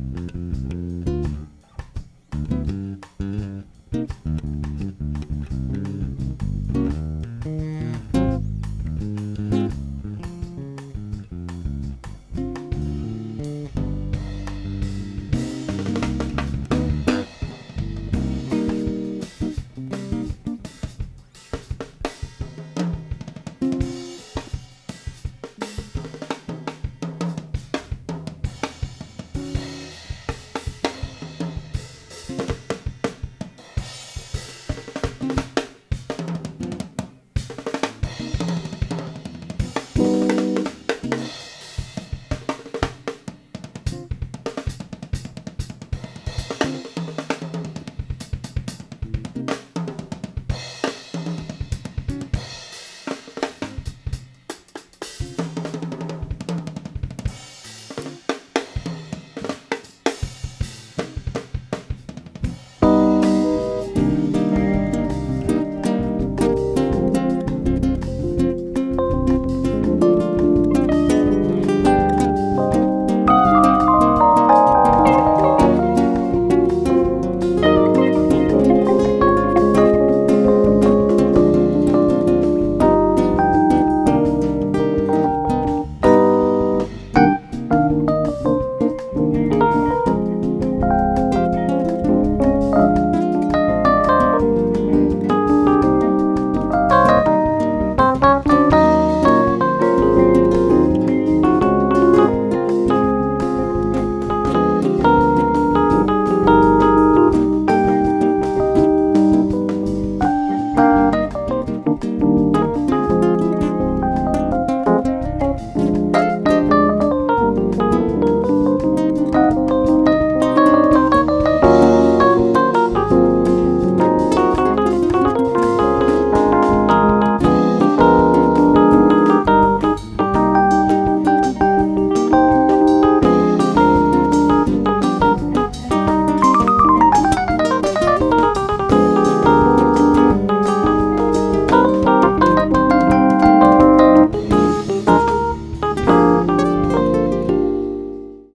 Mm-hmm.